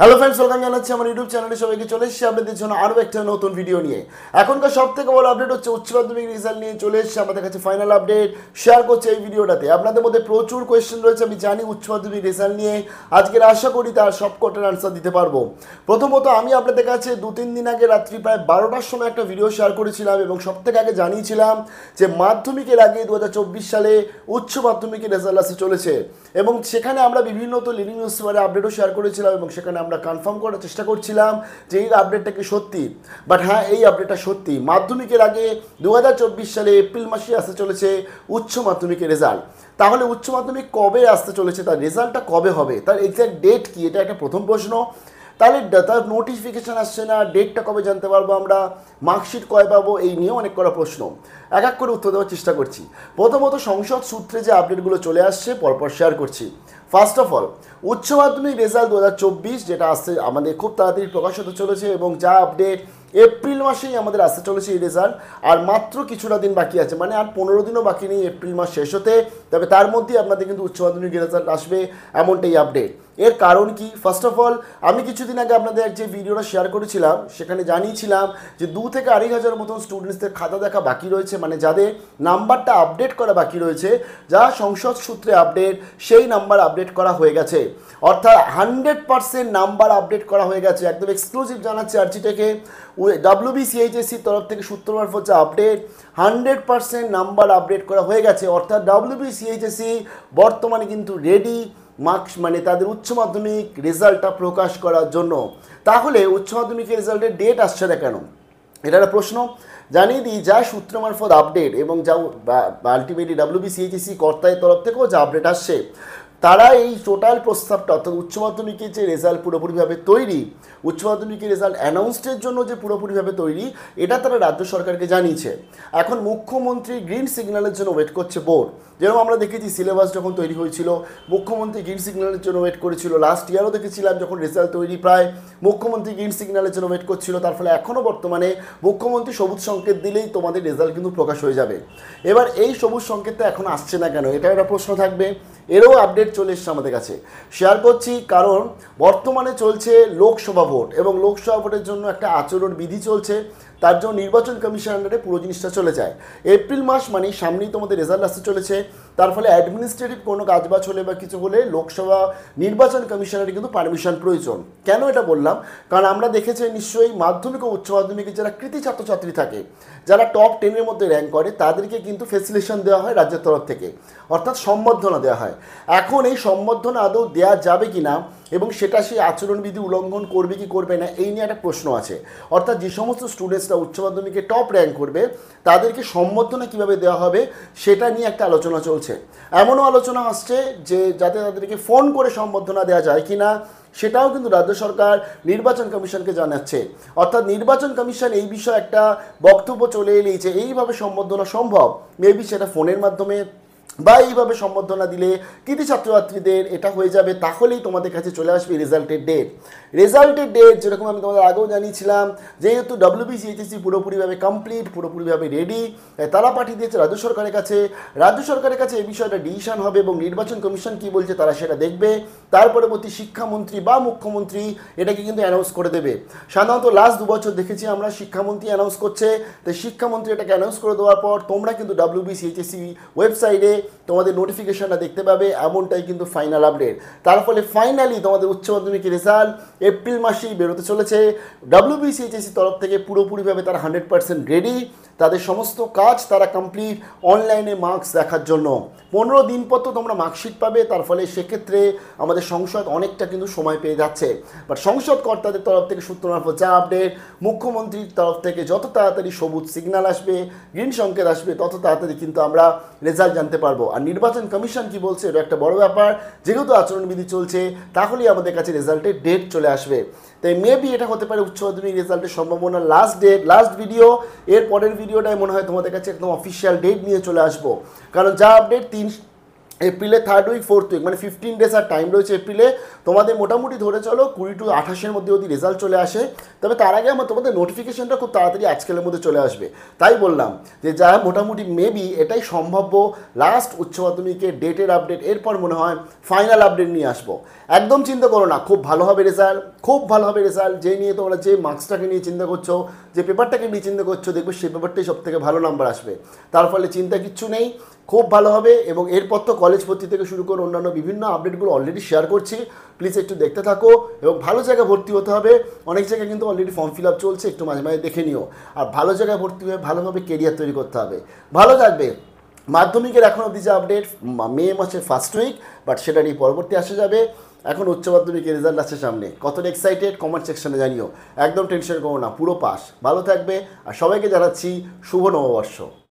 Hello friends welcome জানাচ্ছি আমার YouTube চ্যানেলে সবাইকে চলে এসেছি। আপনাদের জন্য আরও একটা নতুন ভিডিও নিয়ে। এখনকার সব থেকে বড় আপডেট হচ্ছে উচ্চ মাধ্যমিক রেজাল্ট নিয়ে চলে এসেছি। আমাদের কাছে ফাইনাল আপডেট শেয়ার করছে এই ভিডিওটাতে আপনাদের মধ্যে প্রচুর কোয়েশ্চেন রয়েছে, আমি জানি উচ্চ মাধ্যমিক রেজাল্ট নিয়ে। আজকের আশা করি তার সব কটার আনসার দিতে পারব। প্রথমত আমি আপনাদের কাছে দু তিন দিন আগে রাত্রি প্রায় বারোটার সময় একটা ভিডিও শেয়ার করেছিলাম এবং সব থেকে আগে জানিয়েছিলাম যে মাধ্যমিকের আগে দু হাজার চব্বিশ সালে উচ্চ মাধ্যমিকের রেজাল্ট আসতে চলেছে। এবং সেখানে আমরা বিভিন্ন তো লিভিং নিউজ পেপারে আপডেটও শেয়ার করেছিলাম এবং সেখানে আমরা কনফার্ম করার চেষ্টা করছিলাম যে এই আপডেটটা কি সত্যি। বাট হ্যাঁ এই আপডেটটা সত্যি। মাধ্যমিকের আগে দু হাজার চব্বিশ সালে এপ্রিল মাসে আসতে চলেছে উচ্চ মাধ্যমিকের রেজাল্ট তাহলে উচ্চ মাধ্যমিক কবে আসতে চলেছে? তার রেজাল্টটা কবে হবে? তার এক্স্যাক্ট ডেট কি? এটা একটা প্রথম প্রশ্ন। তাহলে তার নোটিফিকেশান আসছে না ডেটটা কবে জানতে পারব আমরা? মার্কশিট কয় পাবো? এই নিয়েও অনেক করা প্রশ্ন। এক এক করে উত্তর দেওয়ার চেষ্টা করছি। প্রথমত সংসদ সূত্রে যে আপডেটগুলো চলে আসছে, পরপর শেয়ার করছি। ফার্স্ট অফ অল উচ্চ মাধ্যমিক রেজাল্ট দু হাজার চব্বিশ, যেটা আসছে আমাদের খুব তাড়াতাড়ি প্রকাশ হতে চলেছে এবং যা আপডেট এপ্রিল মাসেই আমাদের আসতে চলেছে এই রেজাল্ট আর মাত্র কিছুটা দিন বাকি আছে মানে আর পনেরো দিনও বাকি নেই এপ্রিল মাস শেষ হতে, তবে তার মধ্যেই আপনাদের কিন্তু উচ্চ মাধ্যমিক রেজাল্ট আসবে এমনটাই আপডেট এর কারণ কি? ফার্স্ট অফ অল আমি কিছুদিন আগে আপনাদের যে ভিডিওটা শেয়ার করেছিলাম, সেখানে জানিয়েছিলাম যে দু থেকে আড়াই হাজার মতন স্টুডেন্টসদের খাতা দেখা বাকি রয়েছে মানে যাদের নাম্বারটা আপডেট করা বাকি রয়েছে, যা সংসদ সূত্রে আপডেট সেই নাম্বার আপডেট করা হয়ে গেছে। অর্থাৎ হান্ড্রেড পার্সেন্ট নাম্বার আপডেট করা হয়ে গেছে। একদম এক্সক্লুসিভ জানাচ্ছে আরজি থেকে ডাব্লিউবিসিএইচএসির তরফ থেকে সূত্র মারফত যে update hundred percent number update করা হয়ে গেছে। অর্থাৎ ডাব্লিউবিসিএইচএসি বর্তমানে কিন্তু রেডি মার্কস মানে তাদের উচ্চ মাধ্যমিক রেজাল্টটা প্রকাশ করার জন্য। তাহলে উচ্চ মাধ্যমিকের রেজাল্টের ডেট আসছে না কেন? এটা একটা প্রশ্ন। জানিয়ে দিই, যা সূত্র মারফত আপডেট এবং যা আলটিমেটলি ডাব্লিউবিসিএইচএসি কর্তাদের তরফ থেকেও যা আপডেট আসছে। তারা এই টোটাল প্রস্তাবটা অর্থাৎ উচ্চ মাধ্যমিকের যে রেজাল্ট পুরোপুরিভাবে তৈরি, উচ্চ মাধ্যমিকের রেজাল্ট অ্যানাউন্সডের জন্য যে পুরোপুরিভাবে তৈরি, এটা তারা রাজ্য সরকারকে জানিয়েছে। এখন মুখ্যমন্ত্রী গ্রিন সিগন্যালের জন্য ওয়েট করছে বোর্ড যেরকম আমরা দেখেছি সিলেবাস যখন তৈরি হয়েছিল, মুখ্যমন্ত্রী গ্রিন সিগন্যালের জন্য ওয়েট করেছিল। লাস্ট ইয়ারও দেখেছিলাম যখন রেজাল্ট তৈরি প্রায়, মুখ্যমন্ত্রী গ্রিন সিগন্যালের জন্য ওয়েট করছিল। তার ফলে এখনও বর্তমানে মুখ্যমন্ত্রী সবুজ সংকেত দিলেই তোমাদের রেজাল্ট কিন্তু প্রকাশ হয়ে যাবে। এবার এই সবুজ সংকেতটা এখন আসছে না কেন? এটা একটা প্রশ্ন থাকবে। এরও আপডেট চলে এসছে আমাদের কাছে। শেয়ার করছি কারণ বর্তমানে চলছে লোকসভা ভোট এবং লোকসভা ভোটের জন্য একটা আচরণ বিধি চলছে। তার জন্য নির্বাচন কমিশন আন্ডারে পুরো জিনিসটা চলে যায়। এপ্রিল মাস মানে সামনেই তোমাদের রেজাল্ট আসতে চলেছে। তার ফলে অ্যাডমিনিস্ট্রেটিভ কোনো কাজবাজ হলে বা কিছু হলে লোকসভা নির্বাচন কমিশনারের কিন্তু পারমিশন প্রয়োজন। কেন এটা বললাম? কারণ আমরা দেখেছি নিশ্চয়ই মাধ্যমিক ও উচ্চ মাধ্যমিকে যারা কৃতি ছাত্রছাত্রী থাকে, যারা টপ টেনের মধ্যে র্যাঙ্ক করে, তাদেরকে কিন্তু ফেসিলেশন দেওয়া হয় রাজ্যের তরফ থেকে। অর্থাৎ সম্বর্ধনা দেওয়া হয়। এখন এই সম্বর্ধনা আদৌ দেওয়া যাবে কি না এবং সেটা সেই আচরণবিধি উল্লঙ্ঘন করবে কি করবে না, এই নিয়ে একটা প্রশ্ন আছে। অর্থাৎ যে সমস্ত স্টুডেন্টসরা উচ্চ মাধ্যমিকে টপ র্যাঙ্ক করবে, তাদেরকে সম্বর্ধনা কীভাবে দেওয়া হবে, সেটা নিয়ে একটা আলোচনা চলছে। এমনও আলোচনা আসছে যে, যাতে তাদেরকে ফোন করে সম্বর্ধনা দেওয়া যায় কি না সেটাও কিন্তু রাজ্য সরকার নির্বাচন কমিশনকে জানাচ্ছে। অর্থাৎ নির্বাচন কমিশন এই বিষয়ে একটা বক্তব্য চলে এলেই যে, এইভাবে সম্বর্ধনা সম্ভব? মেবি সেটা ফোনের মাধ্যমে বা এইভাবে সম্বর্ধনা দিলে কৃতি ছাত্রছাত্রীদের এটা হয়ে যাবে, তাহলেই তোমাদের কাছে চলে আসবে রেজাল্টের ডেট রেজাল্টের ডেট যেরকম আমি তোমাদের আগেও জানিয়েছিলাম, যেহেতু ডব্লিউবিসিএইচএসি পুরোপুরিভাবে কমপ্লিট পুরোপুরিভাবে রেডি তারা পাঠিয়ে দিয়েছে রাজ্য সরকারের কাছে। রাজ্য সরকারের কাছে এই বিষয়টা ডিসিশন হবে এবং নির্বাচন কমিশন কি বলছে তারা সেটা দেখবে। তার পরবর্তী শিক্ষামন্ত্রী বা মুখ্যমন্ত্রী এটাকে কিন্তু অ্যানাউন্স করে দেবে। সাধারণত লাস্ট দু বছর দেখেছি আমরা শিক্ষামন্ত্রী অ্যানাউন্স করছে তো শিক্ষামন্ত্রী এটাকে অ্যানাউন্স করে দেওয়ার পর তোমরা কিন্তু ডাব্লিউবিসিএইচএসি ওয়েবসাইটে তোমাদের নোটিফিকেশনটা দেখতে পাবে, এমনটাই কিন্তু ফাইনাল আপডেট তার ফলে ফাইনালি তোমাদের উচ্চ মাধ্যমিকের রেজাল্ট এপ্রিল মাসেই বেরোতে চলেছে। ডাব্লিউবিসিএইচএসি তরফ থেকে পুরোপুরিভাবে তার হান্ড্রেড পার্সেন্ট রেডি তাদের সমস্ত কাজ তারা কমপ্লিট অনলাইনে মার্কস দেখার জন্য। পনেরো দিন পর তো তোমরা মার্কশিট পাবে, তার ফলে সেক্ষেত্রে আমাদের সংসদ অনেকটা কিন্তু সময় পেয়ে যাচ্ছে। বাট সংসদ কর্তাদের তরফ থেকে সূত্র মারফত যা আপডেট মুখ্যমন্ত্রীর তরফ থেকে যত তাড়াতাড়ি সবুজ সিগন্যাল আসবে গ্রিন সংকেত আসবে, তত তাড়াতাড়ি কিন্তু আমরা রেজাল্ট জানতে পারব। আর নির্বাচন কমিশন কি বলছে, এটা একটা বড় ব্যাপার। যেহেতু আচরণবিধি চলছে, তাহলেই আমাদের কাছে রেজাল্টের ডেট চলে আসবে। তাই মেবি এটা হতে পারে উচ্চ মাধ্যমিক রেজাল্টের সম্ভাবনা লাস্ট ডেট লাস্ট ভিডিও এর পরের ভিডিওটাই মনে হয় তোমাদের কাছে একদম অফিসিয়াল ডেট নিয়ে চলে আসব। কারণ যা আপডেট তিন এপ্রিলে থার্ড উইক ফোর্থ উইক মানে ফিফটিন ডেজ আর টাইম রয়েছে এপ্রিলে। তোমাদের মোটামুটি ধরে চলো কুড়ি টু আঠাশের মধ্যে যদি রেজাল্ট চলে আসে, তবে তার আগে আমার তোমাদের নোটিফিকেশনটা খুব তাড়াতাড়ি আজকালের মধ্যে চলে আসবে। তাই বললাম যে যা মোটামুটি মেবি এটাই সম্ভাব্য লাস্ট উচ্চ মাধ্যমিকের ডেটের আপডেট এরপর মনে হয় ফাইনাল আপডেট নিয়ে আসব। একদম চিন্তা করো না, খুব ভালো হবে রেজাল্ট খুব ভালো হবে রেজাল্ট যে নিয়ে তোমরা যে মার্কসটাকে নিয়ে চিন্তা করছ, যে পেপারটাকে নিয়ে চিন্তা করছ, দেখবে সেই পেপারটাই সব থেকে ভালো নাম্বার আসবে। তার ফলে চিন্তা কিচ্ছু নেই। খুব ভালো হবে এবং এরপর তো কলেজ ভর্তি থেকে শুরু করে অন্যান্য বিভিন্ন আপডেটগুলো অলরেডি শেয়ার করছি। প্লিজ একটু দেখতে থাকো এবং ভালো জায়গায় ভর্তি হতে হবে। অনেক জায়গায় কিন্তু অলরেডি ফর্ম ফিল আপ চলছে, একটু মাঝে মাঝে দেখে নিও। আর ভালো জায়গায় ভর্তি হয়ে ভালোভাবে কেরিয়ার তৈরি করতে হবে। ভালো থাকবে। মাধ্যমিকের এখন অবধি যে আপডেট মে মাসের ফার্স্ট উইক বাট সেটা নিয়ে পরবর্তী আসা যাবে। এখন উচ্চ মাধ্যমিকের রেজাল্ট আছে সামনে। কতটা এক্সাইটেড কমেন্ট সেকশনে জানিও। একদম টেনশন করো না, পুরো পাস ভালো থাকবে। আর সবাইকে জানাচ্ছি শুভ নববর্ষ।